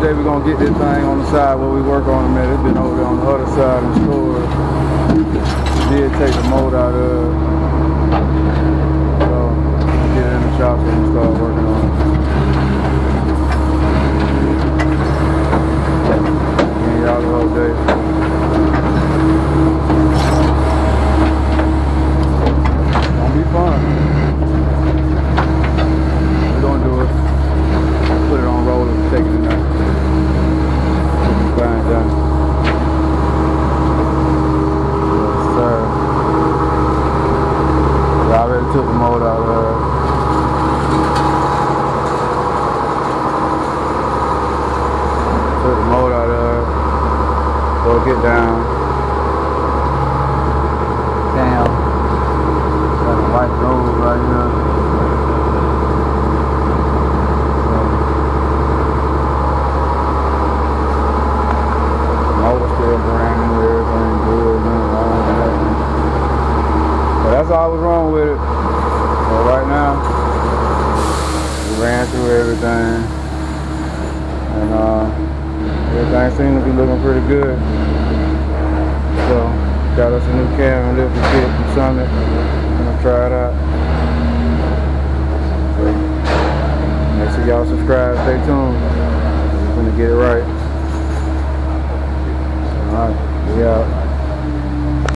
gonna get this thing on the side where we work on a minute. It's been over there on the other side and stored. Did take the mold out of. So get it in the shop so we can start working on it. Yeah, y'all the whole day. Gonna be fun. We're gonna do it. Put it on rollers, take it in there. Fine, done. Yes, sir. I already mold out there. Took the mold out there. Broke it down. Damn. Got a white nose right here. So, motor still brand new, everything good, nothing wrong with nothing. But that's all was wrong with it. So right now, we ran through everything. And uh, everything seemed to be looking pretty good. So got us a new camera lift kit from Summit. Gonna try it out. So, make sure y'all subscribe, stay tuned. We're gonna get it right.